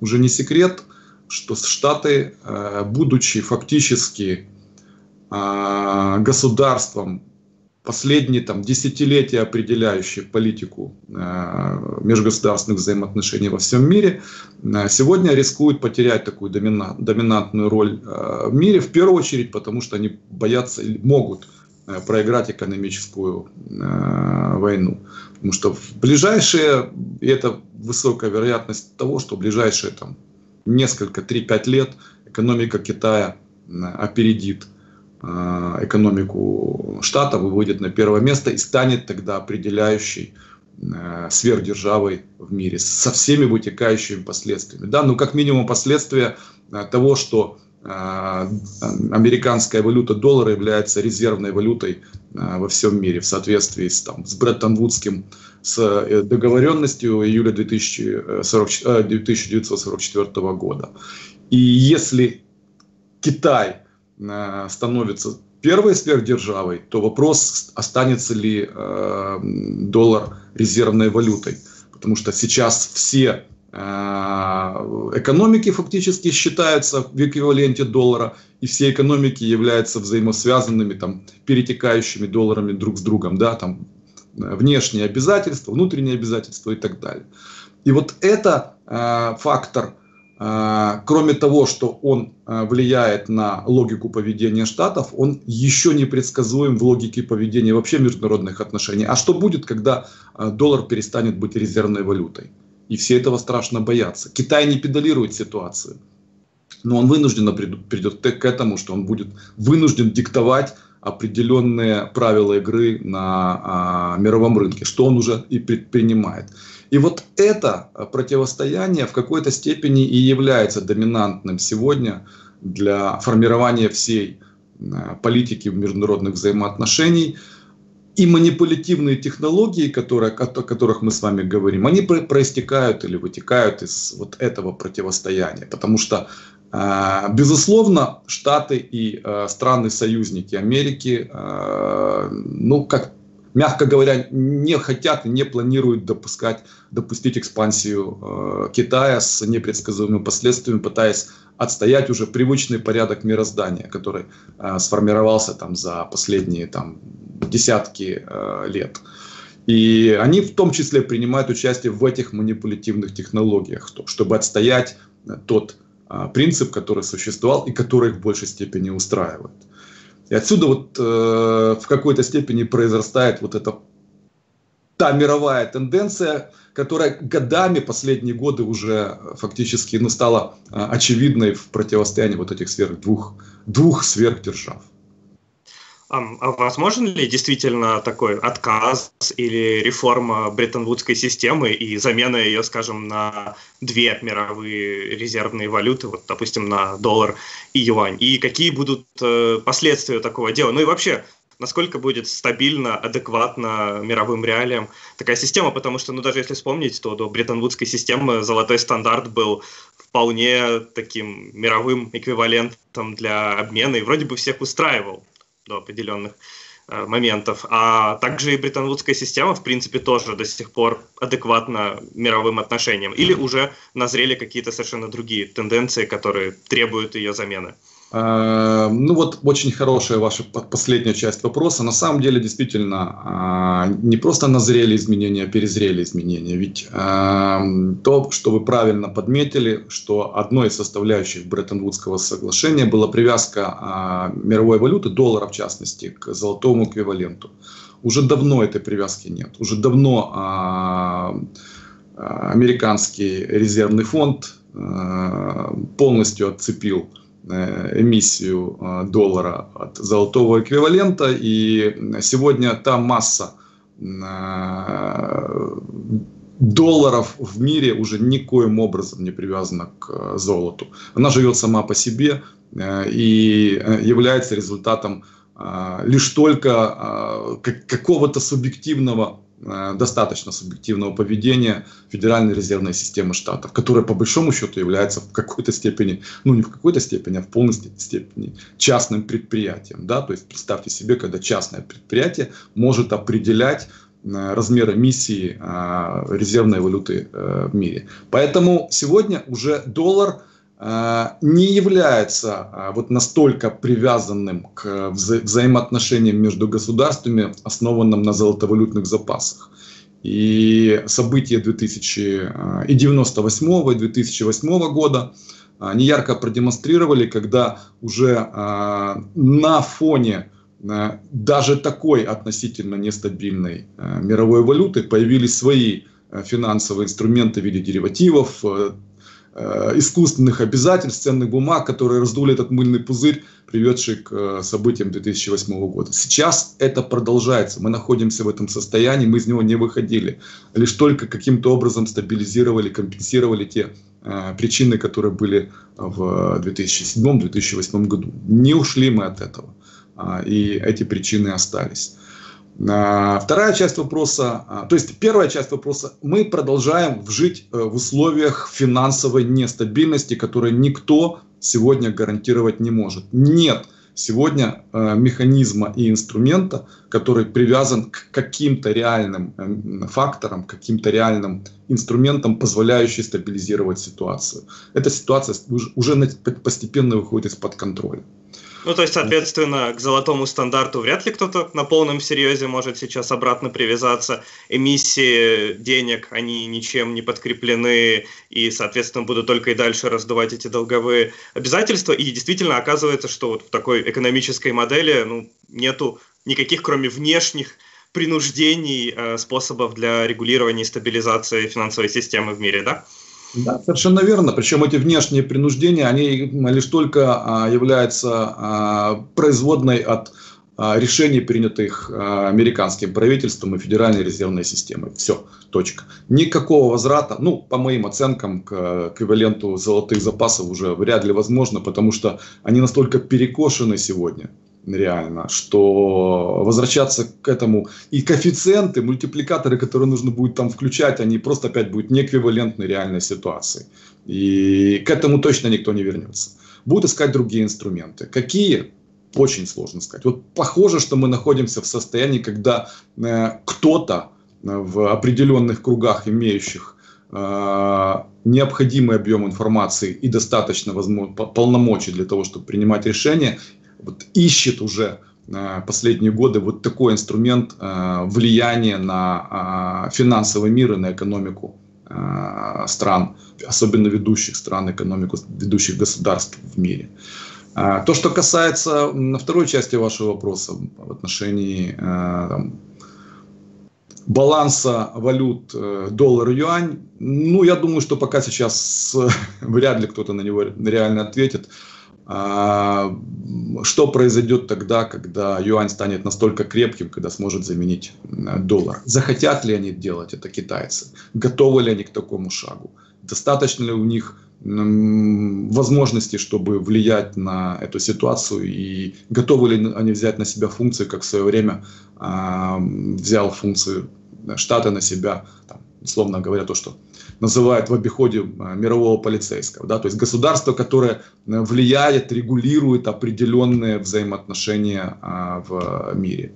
уже не секрет, что Штаты, будучи фактически государством последние там, десятилетия, определяющие политику э, межгосударственных взаимоотношений во всем мире, э, сегодня рискуют потерять такую доминант, доминантную роль э, в мире, в первую очередь потому, что они боятся или могут э, проиграть экономическую э, войну. Потому что в ближайшие, и это высокая вероятность того, что в ближайшие там, несколько, 3-5 лет экономика Китая э, опередит Э, экономику штата, выводит на первое место и станет тогда определяющей э, сверхдержавой в мире со всеми вытекающими последствиями. Да, ну как минимум последствия э, того, что американская валюта доллара является резервной валютой во всем мире в соответствии с, там, с Бреттон-Вудским с договоренностью июля 2040, 1944 года. И если Китай Э, становится первой сверхдержавой, то вопрос, останется ли э, доллар резервной валютой. Потому что сейчас все э, экономики фактически считаются в эквиваленте доллара, и все экономики являются взаимосвязанными, там, перетекающими долларами друг с другом, да, там, внешние обязательства, внутренние обязательства и так далее. И вот это э, фактор – а, кроме того, что он а, влияет на логику поведения штатов, он еще не предсказуем в логике поведения вообще международных отношений. А что будет, когда а, доллар перестанет быть резервной валютой? И все этого страшно боятся. Китай не педалирует ситуацию, но он вынужденно придет к этому, что он будет вынужден диктовать определенные правила игры на а, мировом рынке, что он уже и предпринимает. И вот это противостояние в какой-то степени и является доминантным сегодня для формирования всей а, политики международных взаимоотношений. И манипулятивные технологии, которые, о которых мы с вами говорим, они проистекают или вытекают из вот этого противостояния. Потому что а, безусловно, Штаты и а, страны-союзники Америки, а, ну, как мягко говоря, не хотят и не планируют допускать, допустить экспансию Китая с непредсказуемыми последствиями, пытаясь отстоять уже привычный порядок мироздания, который сформировался там за последние там, десятки лет. И они в том числе принимают участие в этих манипулятивных технологиях, чтобы отстоять тот а, принцип, который существовал и который их в большей степени устраивает. И отсюда вот э, в какой-то степени произрастает вот эта та мировая тенденция, которая годами, последние годы уже фактически ну, стала э, очевидной в противостоянии вот этих сверх, двух, двух сверхдержав. А возможен ли действительно такой отказ или реформа бреттон-вудской системы и замена ее, скажем, на две мировые резервные валюты, вот, допустим, на доллар и юань? И какие будут э, последствия такого дела? Ну и вообще, насколько будет стабильно, адекватно мировым реалиям такая система, потому что, ну, даже если вспомнить, то до Бреттон-Вудской системы золотой стандарт был вполне таким мировым эквивалентом для обмена и вроде бы всех устраивал до определенных э, моментов. А также и британвудская система, в принципе, тоже до сих пор адекватна мировым отношениям. Или уже назрели какие-то совершенно другие тенденции, которые требуют ее замены. А, ну вот очень хорошая ваша последняя часть вопроса. На самом деле действительно а, не просто назрели изменения, а перезрели изменения. Ведь а, то, что вы правильно подметили, что одной из составляющих Бреттон-Вудского соглашения была привязка мировой валюты, доллара в частности, к золотому эквиваленту. Уже давно этой привязки нет. Уже давно американский резервный фонд полностью отцепил Э, эмиссию э, доллара от золотого эквивалента. И сегодня та масса э, долларов в мире уже никоим образом не привязана к золоту. Она живет сама по себе и является результатом лишь только какого-то субъективного Э, достаточно субъективного поведения Федеральной резервной системы штатов, которая по большому счету является в какой-то степени, ну не в какой-то степени, а в полной степени частным предприятием. Да? То есть представьте себе, когда частное предприятие может определять размер эмиссии резервной валюты в мире. Поэтому сегодня уже доллар не является вот настолько привязанным к вза взаимоотношениям между государствами, основанным на золотовалютных запасах. И события 2000, и 98 и 2008 года они ярко продемонстрировали, когда уже на фоне даже такой относительно нестабильной мировой валюты появились свои финансовые инструменты в виде деривативов, искусственных обязательств, ценных бумаг, которые раздули этот мыльный пузырь, приведший к событиям 2008 года. Сейчас это продолжается. Мы находимся в этом состоянии, мы из него не выходили. Лишь только каким-то образом стабилизировали, компенсировали те Э, причины, которые были в 2007-2008 году. Не ушли мы от этого. А, и эти причины остались. А, вторая часть вопроса, а, то есть первая часть вопроса, мы продолжаем жить э, в условиях финансовой нестабильности, которые никто сегодня гарантировать не может. Нет сегодня э, механизма и инструмента, который привязан к каким-то реальным э, факторам, каким-то реальным инструментам, позволяющим стабилизировать ситуацию. Эта ситуация уже постепенно выходит из-под контроля. Ну, то есть, соответственно, к золотому стандарту вряд ли кто-то на полном серьезе может сейчас обратно привязаться. Эмиссии денег, они ничем не подкреплены и, соответственно, будут только и дальше раздувать эти долговые обязательства. И действительно оказывается, что вот в такой экономической модели ну, нету никаких, кроме внешних принуждений, э, способов для регулирования и стабилизации финансовой системы в мире, да? Да, совершенно верно. Причем эти внешние принуждения, они лишь только а, являются а, производной от а, решений, принятых американским правительством и Федеральной резервной системой. Все, точка. Никакого возврата, ну, по моим оценкам, к эквиваленту золотых запасов уже вряд ли возможно, потому что они настолько перекошены сегодня реально, что возвращаться к этому и коэффициенты, мультипликаторы, которые нужно будет там включать, они просто опять будут неэквивалентны реальной ситуации. И к этому точно никто не вернется. Будут искать другие инструменты. Какие? Очень сложно сказать. Вот похоже, что мы находимся в состоянии, когда э, кто-то в определенных кругах, имеющих э, необходимый объем информации и достаточно возможно, полномочий для того, чтобы принимать решения, вот ищет уже э, последние годы вот такой инструмент э, влияния на э, финансовый мир и на экономику стран, особенно ведущих стран, экономику ведущих государств в мире. То, что касается на второй части вашего вопроса в отношении там, баланса валют доллар-юань, ну, я думаю, что пока сейчас вряд ли кто-то на него реально ответит. А, что произойдет тогда, когда юань станет настолько крепким, когда сможет заменить доллар? Захотят ли они делать это китайцы? Готовы ли они к такому шагу? Достаточно ли у них возможности, чтобы влиять на эту ситуацию и готовы ли они взять на себя функции, как в свое время э, взял функцию штата на себя, там, условно говоря, то, что называют в обиходе э, мирового полицейского. Да? То есть государство, которое э, влияет, регулирует определенные взаимоотношения а, в мире.